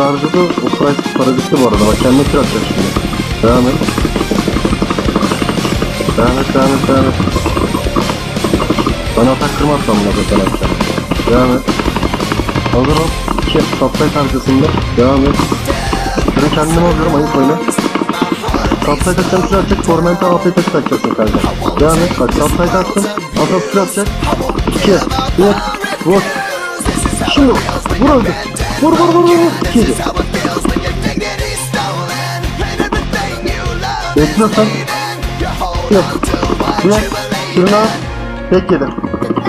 Garcı'da o price parazitli bu arada. Bak kendine kür atacak şimdi. Devam et. Devam et, devam et, devam et. Bana atak kırma atmam lazım sen atacağım. Devam et. Hazır ol. İki subside arkasında. Devam et. Ben kendimi alıyorum ayıp oyna. Subside atacağım atacak. Torment'a APT takacaksın kanka. Devam et. Bak subside attım. Atak kür atacak. İki. Bir. Vur. Şimdi vur öldü. Vur vur vur vur. vur. İki. Bekliyorsan yok. Bir, şunu. Tek yedi.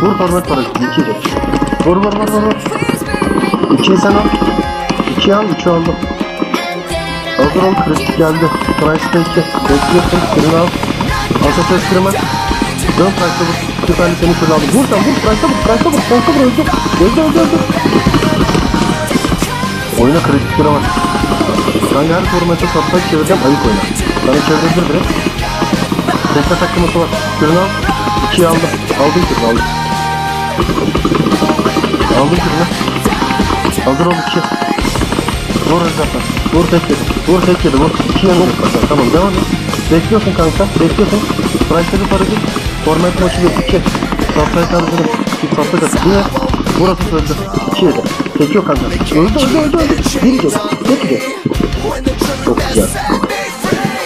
Vur format parası. İki yedi. Vur vur vur vur. vur. İkiyi sen al. İkiyi al. Üçü aldım. Hazır ol. Kritik geldi. Price peki. Bekliyorsun. Şunu al. Asa ses kırma. Dön Price'a vur. Tane seni şunu aldım. Vur sen vur. Price'a vur. Price'a vur. Price'a vur. Öldü. Öldü öldü öldü. Oyuna kritikleri var. Ben her formatı satmak çevireceğim. Ayık oyna. Bana çevirebilir direkt. Tekne takılması var. Kürünü al. İkiyi aldım. Aldım kürünü aldım. Aldım kürünü. Hazır ol iki. Vur tek yedi. Vur tek yedi. Vur. İki yanı vur. Tamam devam et. Bekliyorsun kanka. Bekliyorsun. Price'da bir para git. Format maçı yok. İki. Saptay tarzını. Bir saptay tarzı. Bir. Burası öldü. İki yedi. Tek yok kanka. Öldü öldü öldü öldü. Bir yedi. Tek yedi. Çok güzel.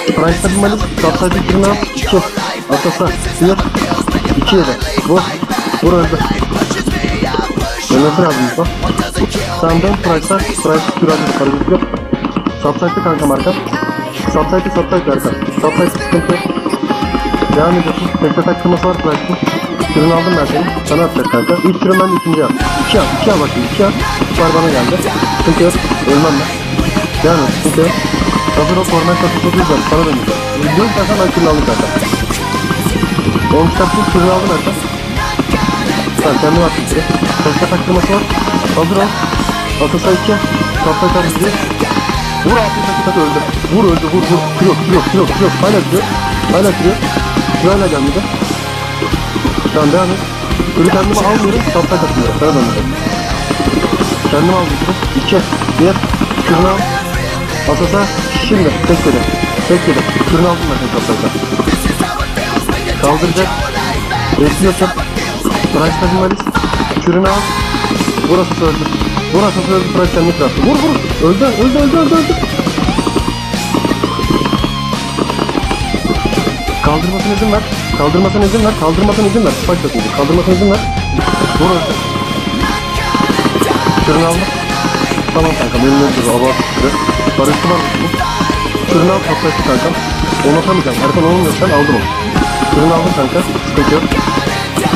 Price'da bir malis. Saptay'da birini al. İki. Atasa. Bir. İki yedi. Vur. Vur öldü. Dönmesi lazım bak. Sen dön Price'a. Price kür aldı. Para yok. Subsite'de kanka marka. Subsite'de subsite arka. Subsite sıkıntı. Devam ediyorsun. Tekte taktırması var Price'ın. Kürünü aldım ben seni. Sana atacak kanka. İlk kürün ben ikinci al. İki al. İki al bakayım. İki al. Var bana geldi. Sıkıntı yok. Ölmem ben. Devam et. Sıkıntı yok. Hazır ol. Format kapısı duyacağım. Sana döneceğim. Yüzde kanka ben kürünü aldım kanka. 10 kitaplı kürünü aldım kanka. Tamam kendim attım kürü. Tekte taktırması var. Hazır ol. Atasa 2. Kapta tarzı Vur abi takı öldü. Vur öldü vur vur. Kilo kilo kilo kilo. Hala kilo. Hala kilo. Kilo hala gelmedi. Tamam devam et. Kilo kendimi almıyorum. Tapta takıyorum. Sana dönüyorum. Kendimi kilo. İki. Bir. Kilo al. Asasa şimdi. Tek kere. Tek kere. Kilo aldım ben tapta. Kaldıracak. Bekliyorsun. Bırakta bir malis. Kürünü al. Burası öldü. Burası öldü. Bırak kendini kırarsın. Vur vur. Öldü öldü öldü öldü öldü. Kaldırmasına izin ver. Kaldırmasına izin ver. Kaldırmasına izin ver. Spike takıldı. Kaldırmasına izin ver. Vur öldü. Kürünü aldım. Tamam kanka benim öldü. Hava tutuyor. Barıştı var mı? Kürünü al patlattı kankam. Onu atamayacağım. Erkan olmuyorsan aldım onu. Kürünü aldım kanka. Sıkıntı yok.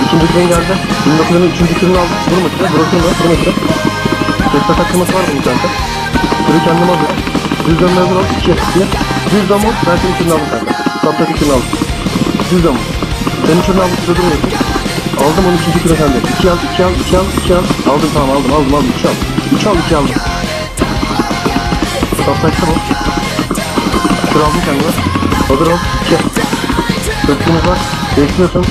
İkinci kürün geldi. 19'un üçüncü kürünü aldım. Vurma kürü. Bırakın da. Vurma kürü. Tekte takılması var bunun kanka. Kürü kendim alıyorum. Düz dönmeye vur al. İki. Bir. Düz dön vur. Ben senin kürünü aldım kanka. Saptaki kürünü aldım. Düz dön vur. Senin kürünü aldım. Kürü duruyorsun. Aldım onu ikinci kürü sende. İki al. iki al. iki al. iki al. Aldım tamam aldım. Aldım aldım. İki al. Üç al. iki aldım. Saptakta bu. Kürü aldım kendime. Hazır ol. İki. Dörtlüğümüz var. Bekliyorsun.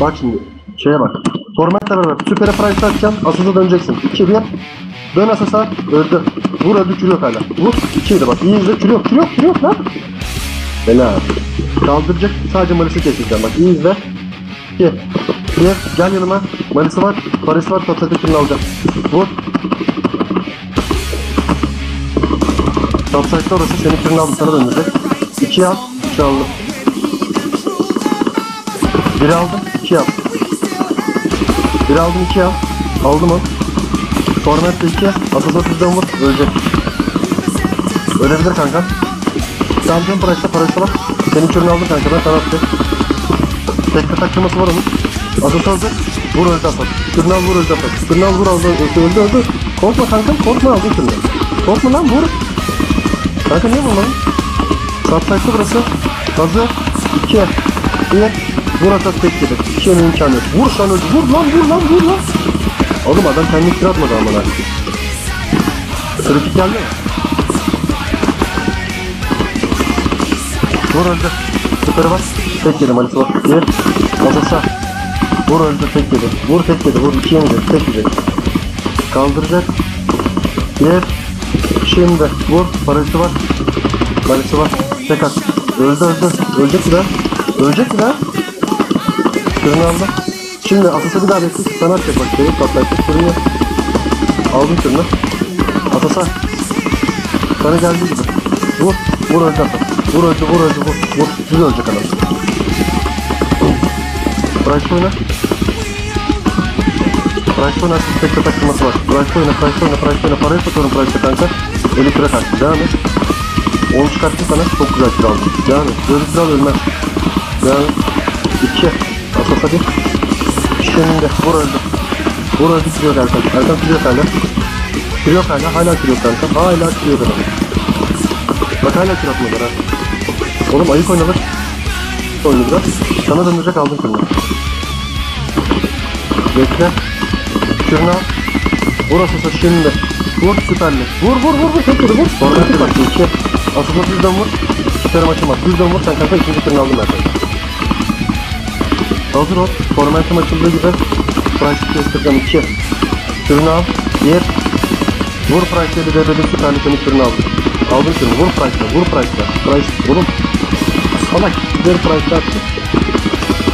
Bak şimdi. Şeye bak. Formatla beraber süper price atacağım. Asasa döneceksin. 2 1. Dön asasa. Öldü. Vur öldü kül yok hala. Vur. 2 yedi bak. İyi izle. Kül yok. Kül yok. Kül yok lan. Helal. Kaldıracak. Sadece malisi keseceğim. Bak iyi izle. 2 1. Gel yanıma. Malisi var. Parası var. Tatlıklı külünü alacağım. Vur. Topsite'da orası. Senin külünü aldım. Sana dönecek. 2 al. 3 aldım. 1 aldım. 2 al. Bir aldım iki al. Aldım o. Format'ta iki. Atasa sizden vur. Ölecek. Ölebilir kanka. Şampiyon paraysa paraysa bak. Senin körünü aldım kanka. Ben sana attım. Tekte takılması var onun. Atasa hazır. Vur öldü atat. Kürünü al vur öldü atat. Kürünü al vur öldü öldü öldü. Korkma kankam korkma aldın kürünü. Korkma lan vur. Kanka niye vurmadın? Subsite'da burası. Hazır. 2 1 Vur atak tek gibi. İki yemin imkanı yok. Vur sen öldü. Vur lan vur lan vur lan. Oğlum adam kendini kira atmadı lan. Kritik geldi mi? Vur öldü. Süperi var. Tek yedim Alice var. Bir. Asasa. Vur öldü tek yedi. Vur tek yedi. Vur iki yemeyecek. Tek yiyecek. Kaldıracak. Bir. Şimdi vur. Parası var. Parası var. Tek at. Öldü öldü. Ölecek bir daha. Ölecek bir daha. Kürünü aldı. Şimdi Asasa bir daha bekle. Sana atacak bak. Deyip katlayacak. Kürünü. Aldım kürünü. Asasa. Sana geldi gibi. Vur. Vur öldü Asasa. Vur öldü vur öldü vur. Vur. Düz ölecek adam. Price oyna. Price oyna. Tekte takılması var. Price oyna. Price oyna. Price oyna. Parayı satıyorum Price'e kanka. Eli kıra kaçtı. Devam et. Onu çıkarttım sana. Çok güzel kira aldım. Devam et. Böyle kira al ölmez. Devam et. İki. Asas hadi. Şimdi vur öldü. Vur öldü kırıyor Erkan. Erkan kırıyor hala. Kırıyor hala. Hala kırıyor kanka. Hala kırıyor adam. Bak hala kır atmadılar ha. Oğlum ayık oynanır. Oyunu biraz. Sana döndürecek aldın kırını. Bekle. Vur asası şimdi. Vur süperli. Vur vur vur vur. Tek vur. Sonra bir bak. İki. Asası düzden vur. Süperim açılmaz. Düzden vur. Sen kanka ikinci kürünü aldın zaten. Hazır ol. Formatım açıldığı gibi. Price'ı kestireceğim. İki. Kürünü al. Bir. Vur Price'ı bir devrede süperli senin kürünü aldın. Aldın kürünü. Vur Price'la. Vur Price'la. Price. Oğlum. Salak. Güzel Price'la attı.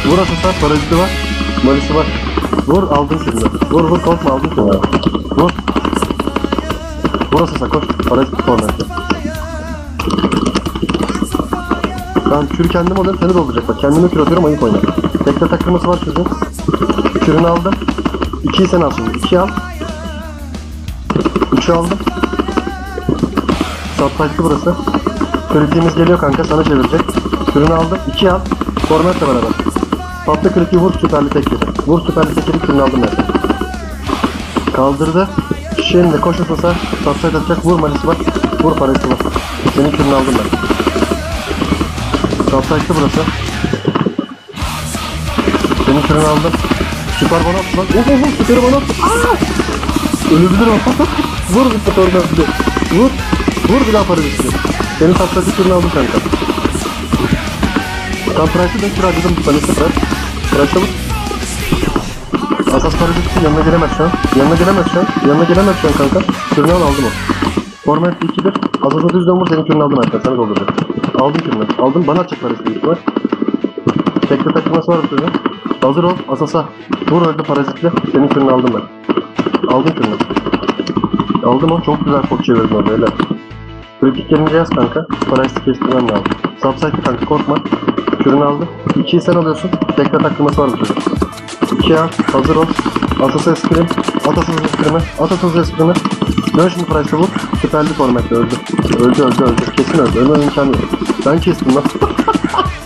Vur asasa. Paraziti var. Malisi var. Vur aldın kürünü. Vur vur korkma aldın kürünü. Vur. Vur asasa koş. Paraziti formatı. Ben kür kendim alıyorum seni dolduracak bak. Kendime kür atıyorum ayıp oynar. Tekte takılması var çocuğun. Kürünü aldım. İkiyi sen al şimdi. İkiyi al. Üçü aldım. Subtitle'ı burası. Kritiğimiz geliyor kanka sana çevirecek. Kürünü aldım. İkiyi al. Formatle beraber. Tatlı kritiği vur süperli tek yedi. Vur süperli tek yedi kürünü aldım ben. Kaldırdı. Şimdi koş asasa. Subtite atacak. Vur malisi var. Vur parası var. Senin kürünü aldım ben. Subtite'lı burası. Senin kürünü aldım. Süper bana at lan. Vur vur vur süperi bana at. Aa! Ölebilir o. vur bir süper bir de. Vur. Vur bir daha para düştü. Senin subtite'lı kürünü aldım kanka. Price'ı da. Ben ise Price. Price'a vur. Asas para düştü. Yanına gelemez şu an. Yanına gelemez şu an. Yanına gelemez şu an kanka. Al aldım o. Format 2'dir. Asas'a düz dön vur senin kürünü aldım Erkan. Sana dolduracak. Aldım kürünü. Aldım. Bana atacak parası büyük ihtimal. Tekte takılması var çocuğun. Hazır ol. Asasa. Vur öldü parazitle. Senin kürünü aldım ben. Aldım kürünü. Aldım o. Çok güzel kod çevirdin orada. Kritik gelince yaz kanka. Parayı kestirmem lazım. Subsite'li kanka korkma. Kürünü aldım. İkiyi sen alıyorsun. Tekte takılması var bu çocuk. Al. Hazır ol. Asası eskrim. At asası eskrimi. At asası eskrimi. Dön şimdi Price'ı vur. Süperli formatta öldü. Öldü öldü öldü. Kesin öldü. Ölme imkanı yok. Ben kestim lan.